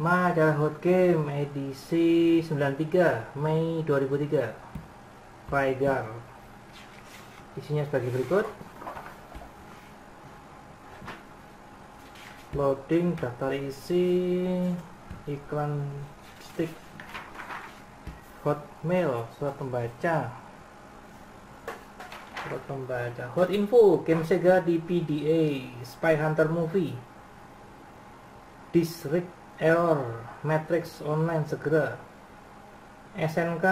Majalah Hot Game edisi 93 Mei 2003 Raigar Isinya sebagai berikut. Loading daftar isi Iklan stick Hotmail Surat pembaca. Surat pembaca. Hot info Game Sega di PDA Spy Hunter Movie. District error. Matrix online segera. SNK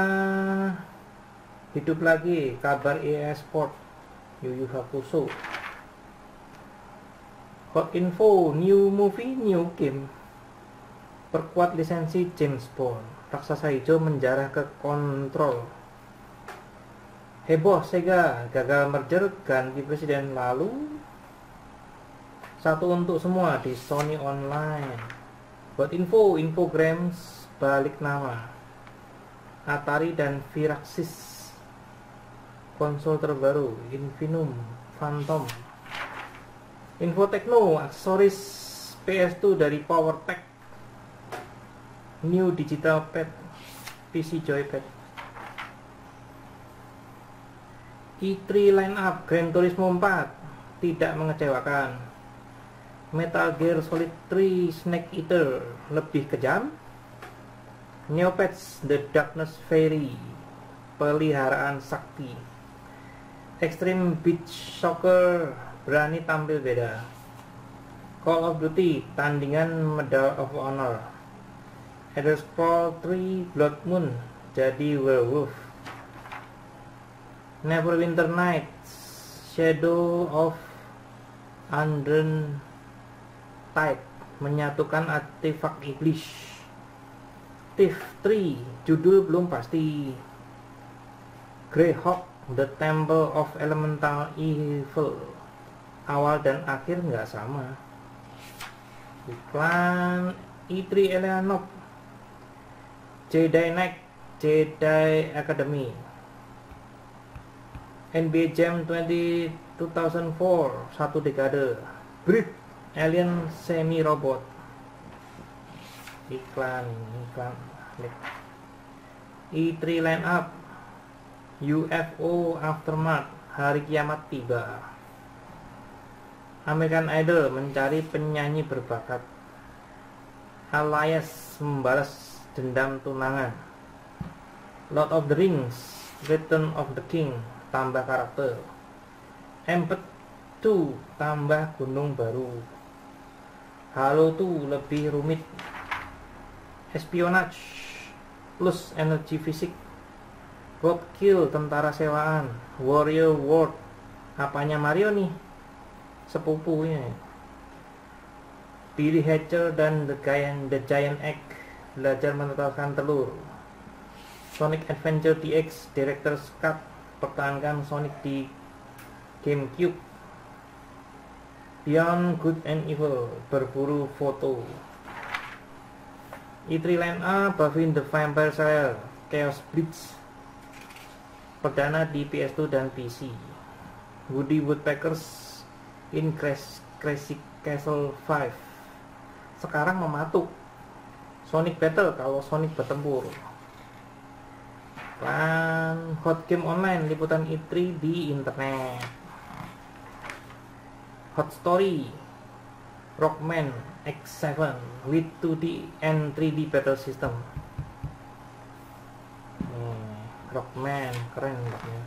hidup lagi. Kabar EA Sport. Yuyu Hakusho. Hot info new movie new game. Perkuat lisensi James Bond. Raksasa hijau menjarah ke kontrol. Heboh Sega gagal merger ganti presiden lalu. Satu untuk semua di Sony Online Buat info, Infogrames balik nama. Atari dan Firaxis. Konsol terbaru Infinum Phantom. Info Techno aksesoris PS2 dari PowerTech. New Digital Pad PC Joypad. I3 lineup Gran Turismo 4 tidak mengecewakan Metal Gear Solid 3 Snake Eater. Lebih kejam. Neopets The Darkness Fairy. Peliharaan sakti. Extreme Beach Soccer berani tampil beda. Call of Duty tandingan Medal of Honor. Elder Scrolls 3 Blood Moon. Jadi werewolf. Neverwinter Nights Shadow of Undrun Type menyatukan artefak iblis. Thief 3 judul belum pasti. Greyhawk The Temple of Elemental Evil awal dan akhir nggak sama. Iklan E3 Eleanor Jedi Knight Jedi Academy NBA Jam 20 2004 satu dekade Brit alien semi robot iklan iklan i3 line up. UFO aftermath. Hari kiamat tiba. American Idol mencari penyanyi berbakat. Alias membalas dendam tunangan. Lord of the Rings Return of the King tambah karakter. Empet 2 tambah gunung baru Halo tuh lebih rumit. Espionage plus energi fisik. Roadkill tentara sewaan. Warrior world apanya Mario nih? Sepupunya. Billy Hatcher dan The Giant, The Giant Egg. Belajar menetaskan telur. Sonic Adventure DX Director's Cut. Pertahankan Sonic di GameCube Beyond Good and Evil berburu foto. E3 Line A Buffy the Vampire Slayer Chaos Blitz. Perdana di PS2 dan PC Woody Woodpeckers in Crash, Crazy Castle 5 sekarang mematuk. Sonic Battle kalau Sonic bertempur. Dan Hot Game Online liputan E3 di internet Hot Story Rockman X7 with 2D and 3D battle system. Nih, Rockman keren Rockman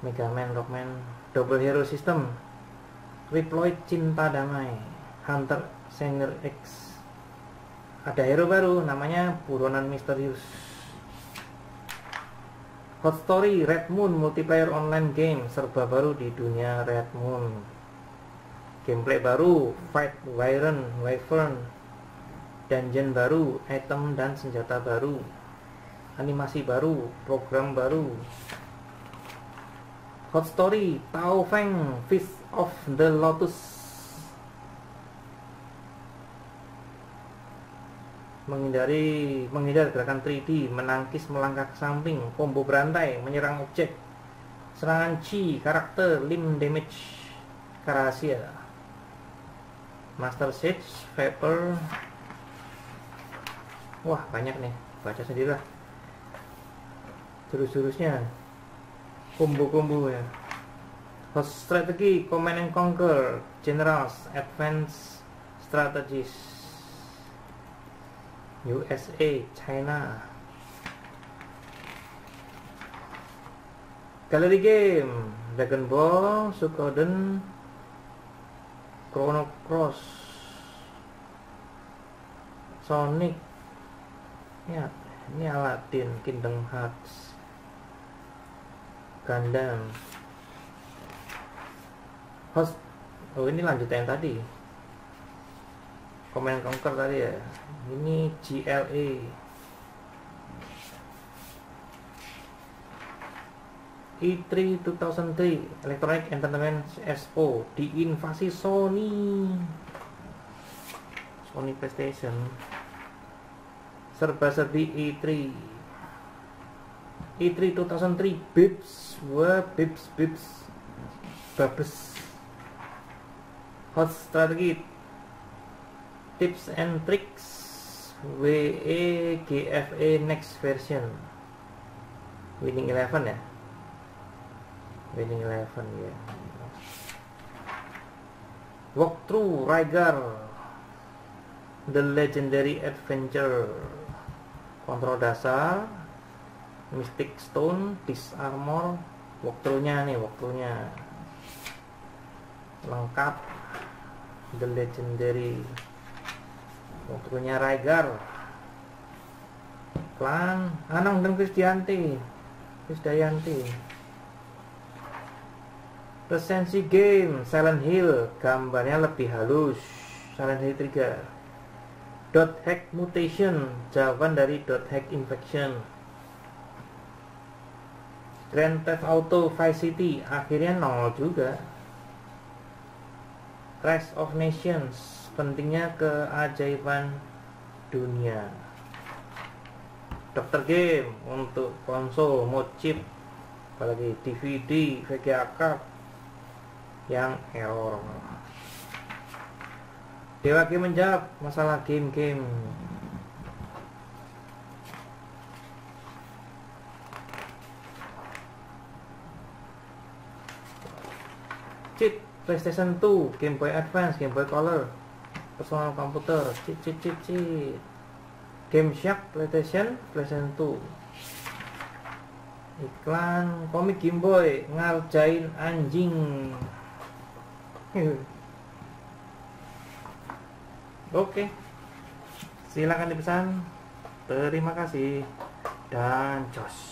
Mega Man Rockman Double Hero System. Reploid Cinta Damai Hunter Senior X. Ada hero baru namanya Buronan Misterius. Hot Story Red Moon multiplayer online game serba baru di dunia Red Moon gameplay baru, fight Wyvern, Wyvern, dungeon baru, item dan senjata baru, animasi baru, program baru. Hot Story, Tao Feng, Fist of the Lotus. Menghindari menghindar gerakan 3D, menangkis melangkah ke samping, combo berantai, menyerang objek, serangan chi, karakter, limb damage, karahasia. Master Sage, Vapor, wah banyak nih. Baca sendirilah jurus-jurusnya kumbu-kumbu ya. Host strategy command and conquer generals advanced strategies. USA China. Gallery game Dragon Ball Suikoden Chrono Cross. Sonic. Ya ini Aladdin Kingdom Hearts. Gundam. Host. Oh ini lanjutan yang tadi. Command Conquer tadi ya. Ini GLA E3 2003 Electronic Entertainment Expo diinvasi Sony. Sony PlayStation. Serba-serbi E3 E3 2003 Bips wah Bips Bips Babes. Hot Strategy. Tips and Tricks. WE GFE Next Version. Winning Eleven ya Winning Eleven ya. Walkthrough Rygar. The Legendary Adventure. Kontrol dasar. Mystic Stone Disarmor walkthroughnya nih walkthroughnya. Lengkap. The Legendary. Walkthroughnya Raigar Klan Anang dan Krisdianti Krisdayanti Resensi game. Silent Hill. Gambarnya lebih halus. Silent Hill 3 dot hack mutation. Jawaban dari dot hack infection. Grand Theft Auto Vice City. Akhirnya nol juga. Rise of Nations. Pentingnya keajaiban dunia. Dokter Game untuk konsol. Mode chip. Apalagi DVD VGA card yang error Dewa Game menjawab masalah game-game. Cheat PlayStation 2, Game Boy Advance, Game Boy Color, personal komputer, cheat cheat cheat cheat. Game Shark PlayStation, PlayStation 2. Iklan komik Game Boy ngarjain anjing. Oke. Silakan dipesan. Terima kasih dan jos.